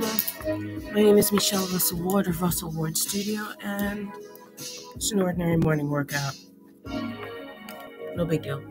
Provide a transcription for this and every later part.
My name is Mychel Russell Ward of Russell Ward Studio, and it's an ordinary morning workout. No big deal.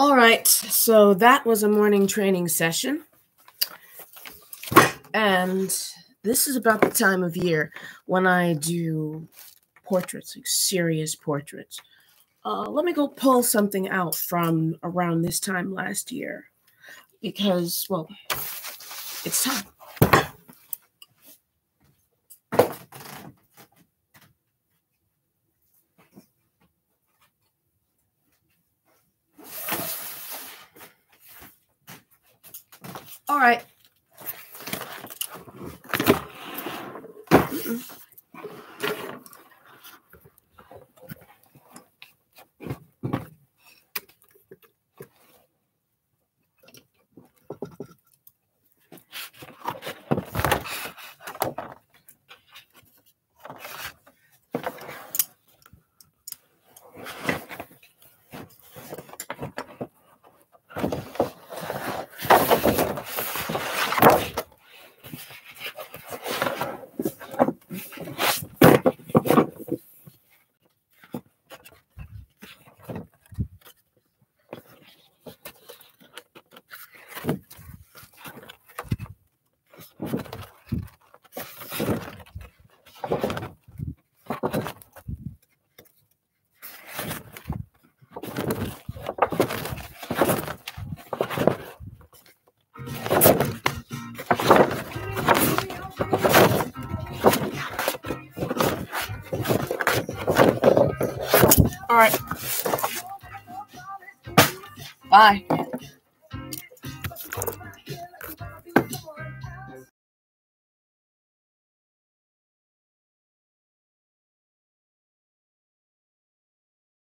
All right, so that was a morning training session. And this is about the time of year when I do portraits, like serious portraits. Uh, let me go pull something out from around this time last year because, well, it's time. All right. Bye.